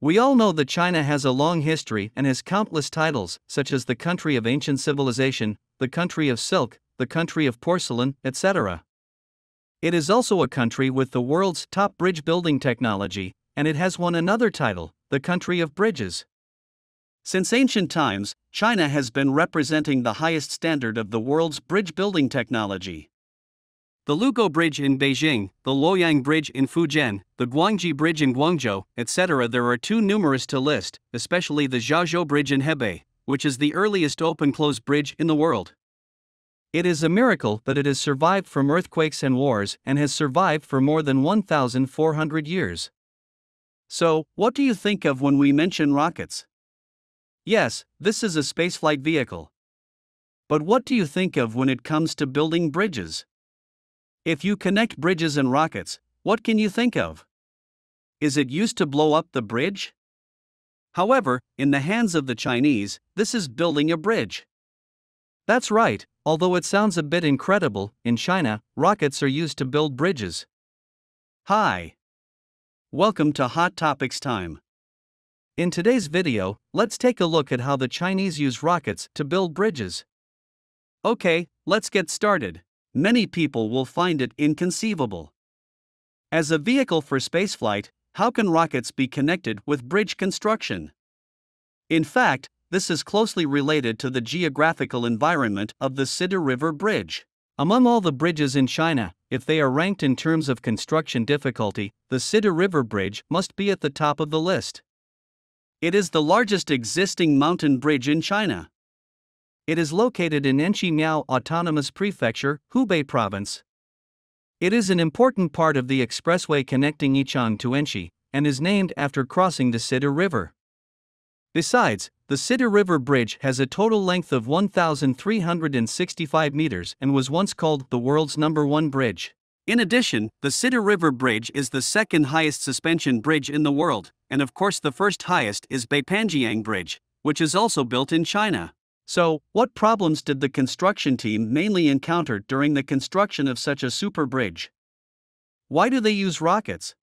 We all know that China has a long history and has countless titles, such as the country of ancient civilization, the country of silk, the country of porcelain, etc. It is also a country with the world's top bridge building technology, and it has won another title, the country of bridges. Since ancient times, China has been representing the highest standard of the world's bridge building technology. The Lugou Bridge in Beijing, the Luoyang Bridge in Fujian, the Guangji Bridge in Guangzhou, etc. There are too numerous to list, especially the Zhaozhou Bridge in Hebei, which is the earliest open closed bridge in the world. It is a miracle that it has survived from earthquakes and wars and has survived for more than 1,400 years. So, what do you think of when we mention rockets? Yes, this is a spaceflight vehicle. But what do you think of when it comes to building bridges? If you connect bridges and rockets, what can you think of? Is it used to blow up the bridge? However, in the hands of the Chinese, this is building a bridge. That's right, although it sounds a bit incredible, in China, rockets are used to build bridges. Hi! Welcome to Hot Topics Time. In today's video, let's take a look at how the Chinese use rockets to build bridges. Okay, let's get started many people will find it inconceivable. As a vehicle for spaceflight, how can rockets be connected with bridge construction? In fact, this is closely related to the geographical environment of the Sidu River Bridge. Among all the bridges in China, if they are ranked in terms of construction difficulty, the Sidu River Bridge must be at the top of the list. It is the largest existing mountain bridge in China. It is located in Enshi Miao Autonomous Prefecture, Hubei Province. It is an important part of the expressway connecting Yichang to Enshi, and is named after crossing the Sidu River. Besides, the Sidu River Bridge has a total length of 1,365 meters and was once called the world's number one bridge. In addition, the Sidu River Bridge is the second highest suspension bridge in the world, and of course, the first highest is Beipanjiang Bridge, which is also built in China. So, what problems did the construction team mainly encounter during the construction of such a super bridge? Why do they use rockets?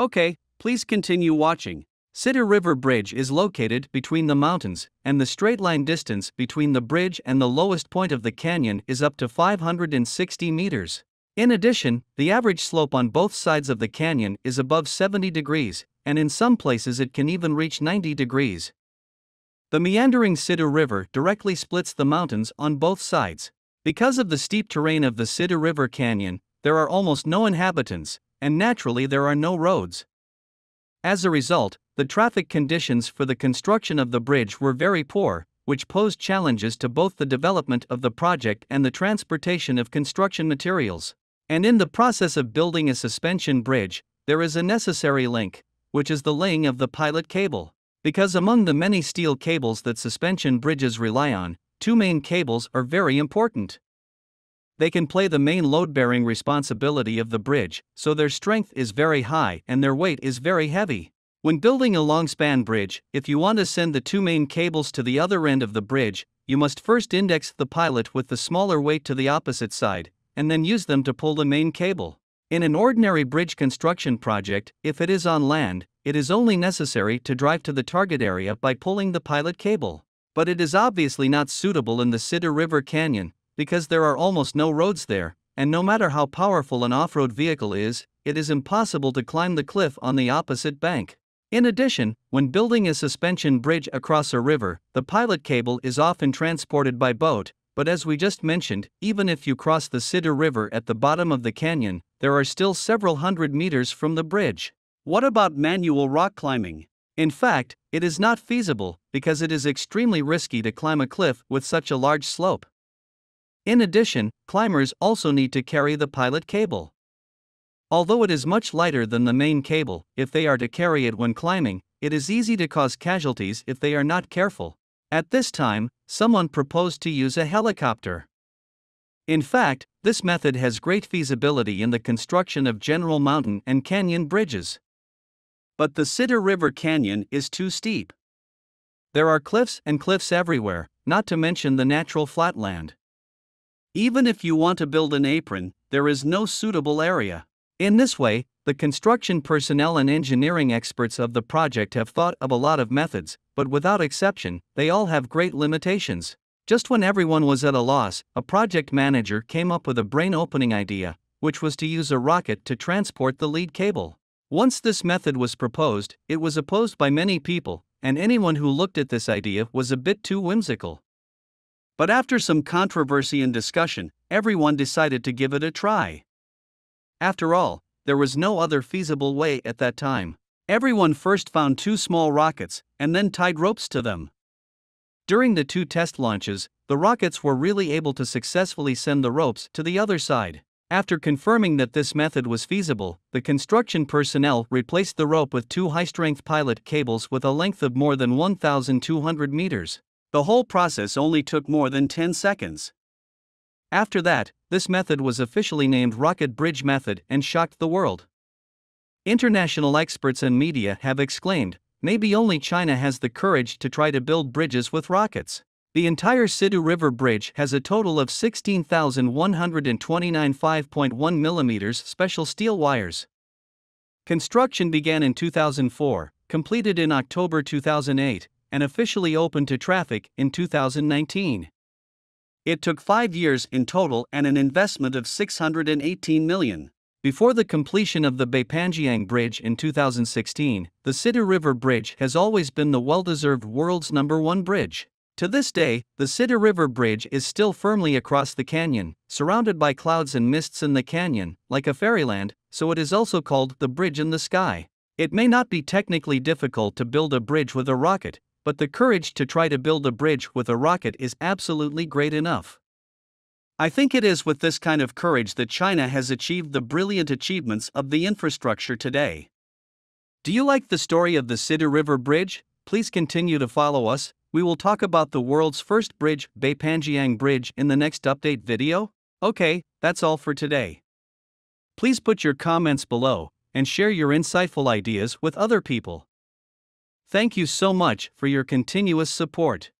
Okay, please continue watching. Sidu River Bridge is located between the mountains, and the straight line distance between the bridge and the lowest point of the canyon is up to 560 meters. In addition, the average slope on both sides of the canyon is above 70 degrees, and in some places it can even reach 90 degrees. The meandering Sidu River directly splits the mountains on both sides. Because of the steep terrain of the Sidu River Canyon, there are almost no inhabitants, and naturally there are no roads. As a result, the traffic conditions for the construction of the bridge were very poor, which posed challenges to both the development of the project and the transportation of construction materials. And in the process of building a suspension bridge, there is a necessary link, which is the laying of the pilot cable. Because among the many steel cables that suspension bridges rely on, two main cables are very important. They can play the main load bearing responsibility of the bridge, so their strength is very high and their weight is very heavy. When building a long span bridge, if you want to send the two main cables to the other end of the bridge, you must first index the pilot with the smaller weight to the opposite side, and then use them to pull the main cable. In an ordinary bridge construction project, if it is on land, it is only necessary to drive to the target area by pulling the pilot cable. But it is obviously not suitable in the Sidu River Canyon, because there are almost no roads there, and no matter how powerful an off road vehicle is, it is impossible to climb the cliff on the opposite bank. In addition, when building a suspension bridge across a river, the pilot cable is often transported by boat, but as we just mentioned, even if you cross the Sidu River at the bottom of the canyon, there are still several hundred meters from the bridge. What about manual rock climbing? In fact, it is not feasible because it is extremely risky to climb a cliff with such a large slope. In addition, climbers also need to carry the pilot cable. Although it is much lighter than the main cable, if they are to carry it when climbing, it is easy to cause casualties if they are not careful. At this time, someone proposed to use a helicopter. In fact, this method has great feasibility in the construction of general mountain and canyon bridges. But the Sidu River Canyon is too steep. There are cliffs and cliffs everywhere, not to mention the natural flatland. Even if you want to build an apron, there is no suitable area. In this way, The construction personnel and engineering experts of the project have thought of a lot of methods, but without exception, they all have great limitations. Just when everyone was at a loss, a project manager came up with a brain opening idea, which was to use a rocket to transport the lead cable. Once this method was proposed, it was opposed by many people, and anyone who looked at this idea was a bit too whimsical. But after some controversy and discussion, everyone decided to give it a try. After all, there was no other feasible way at that time. Everyone first found two small rockets and then tied ropes to them. During the two test launches, the rockets were really able to successfully send the ropes to the other side. After confirming that this method was feasible, the construction personnel replaced the rope with two high strength pilot cables with a length of more than 1,200 meters. The whole process only took more than 10 seconds. After that, this method was officially named Rocket Bridge Method and shocked the world. International experts and media have exclaimed, maybe only China has the courage to try to build bridges with rockets. The entire Sidu River Bridge has a total of 16,129 5.1 mm special steel wires. Construction began in 2004, completed in October 2008, and officially opened to traffic in 2019. It took five years in total and an investment of 618 million. Before the completion of the Beipanjiang Bridge in 2016, the Sidu River Bridge has always been the well deserved world's number one bridge. To this day, the Sidu River Bridge is still firmly across the canyon, surrounded by clouds and mists in the canyon, like a fairyland, so it is also called the Bridge in the Sky. It may not be technically difficult to build a bridge with a rocket, but the courage to try to build a bridge with a rocket is absolutely great enough. I think it is with this kind of courage that China has achieved the brilliant achievements of the infrastructure today. Do you like the story of the Sidu River Bridge? Please continue to follow us. We will talk about the world's first bridge, Beipanjiang Bridge, in the next update video. Okay, that's all for today. Please put your comments below and share your insightful ideas with other people. Thank you so much for your continuous support.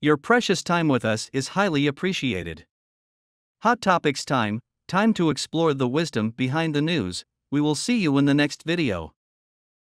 Your precious time with us is highly appreciated. Hot Topics time, time to explore the wisdom behind the news. We will see you in the next video.